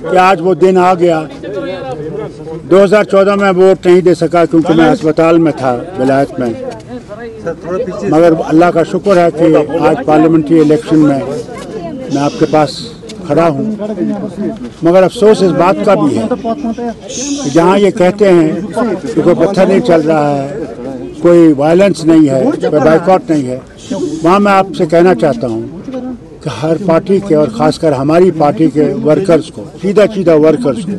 कि आज वो दिन आ गया। 2014 में वोट नहीं दे सका क्योंकि मैं अस्पताल में था, विलायत में। मगर अल्लाह का शुक्र है कि आज पार्लियामेंट्री इलेक्शन में मैं आपके पास खड़ा हूँ। मगर अफसोस इस बात का भी है कि जहाँ ये कहते हैं कि कोई पत्थर नहीं चल रहा है, कोई वायलेंस नहीं है, कोई बाइकआउट नहीं है, वहाँ मैं आपसे कहना चाहता हूँ हर पार्टी के और ख़ासकर हमारी पार्टी के वर्कर्स को सीधा सीधा वर्कर्स को,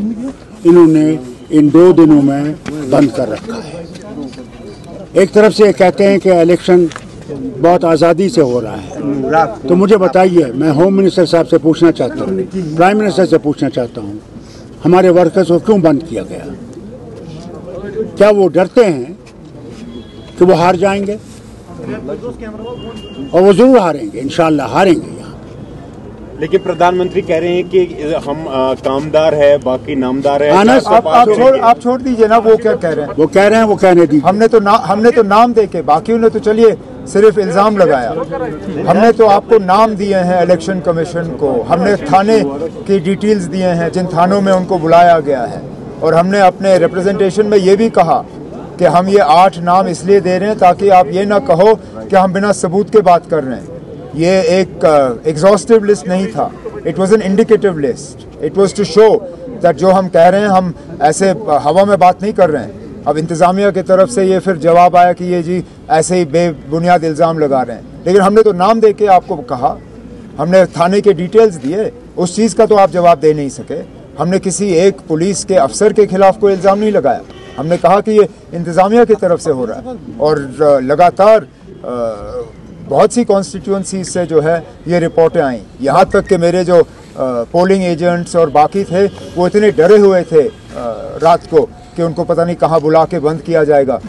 इन्होंने इन दो दिनों में बंद कर रखा है। एक तरफ़ से कहते हैं कि इलेक्शन बहुत आज़ादी से हो रहा है। तो मुझे बताइए, मैं होम मिनिस्टर साहब से पूछना चाहता हूँ प्राइम मिनिस्टर से पूछना चाहता हूँ, हमारे वर्कर्स को क्यों बंद किया गया? क्या वो डरते हैं कि वो हार जाएँगे? और वो ज़रूर हारेंगे, इंशाल्लाह हारेंगे। लेकिन प्रधानमंत्री कह रहे हैं कि हम आ, कामदार है बाकी नामदार है। आनस, आप आप छोड़ आप छोड़ दीजिए ना वो क्या कह रहे हैं? वो कह रहे हैं वो कहने दीजिए। हमने तो ना हमने तो नाम देके बाकी ने तो चलिए सिर्फ़ इल्ज़ाम लगाया। हमने तो आपको नाम दिए हैं इलेक्शन कमीशन को। हमने थाने की डिटेल्स दिए हैं जिन थानों में उनको बुलाया गया है। और हमने अपने रिप्रेजेंटेशन में ये भी कहा कि हम ये आठ नाम इसलिए दे रहे हैं ताकि आप ये ना कहो कि हम बिना सबूत के बात कर रहे हैं। ये एक एग्जॉस्टिव लिस्ट नहीं था. It was an indicative list it was to show that जो हम कह रहे हैं हम ऐसे हवा में बात नहीं कर रहे हैं. अब इंतज़ामिया की तरफ़ से ये फिर जवाब आया कि ये जी ऐसे ही बेबुनियाद इल्ज़ाम लगा रहे हैं. लेकिन हमने तो नाम दे के आपको कहा. हमने थाने के डिटेल्स दिए. उस चीज़ का तो आप जवाब दे नहीं सके. हमने किसी एक पुलिस के अफसर के खिलाफ कोई इल्ज़ाम नहीं लगाया. हमने कहा कि ये इंतज़ामिया की तरफ़ से हो रहा है. और लगातार अ, बहुत सी कॉन्स्टिट्यूंसी से जो है ये रिपोर्टें आई। यहाँ तक कि मेरे जो पोलिंग एजेंट्स और बाकी थे वो इतने डरे हुए थे रात को कि उनको पता नहीं कहाँ बुला के बंद किया जाएगा।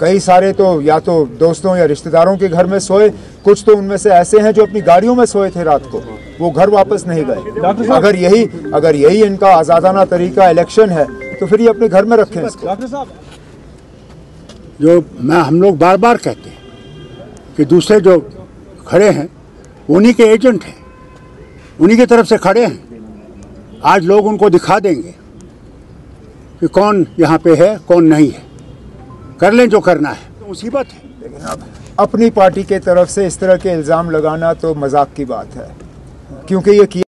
कई सारे तो या तो दोस्तों या रिश्तेदारों के घर में सोए कुछ तो उनमें से ऐसे हैं जो अपनी गाड़ियों में सोए थे रात को। वो घर वापस नहीं गए। अगर यही अगर यही इनका आज़ादाना तरीका इलेक्शन है तो फिर ये अपने घर में रखें इसको। जो मैं हम लोग बार बार कहते हैं कि दूसरे जो खड़े हैं, उन्हीं के एजेंट हैं, उन्हीं की तरफ़ से खड़े हैं। आज लोग उनको दिखा देंगे कि कौन यहाँ पे है, कौन नहीं है। कर लें जो करना है। तो मुसीबत है। लेकिन अब अपनी पार्टी के तरफ़ से इस तरह के इल्ज़ाम लगाना तो मज़ाक की बात है, क्योंकि ये किया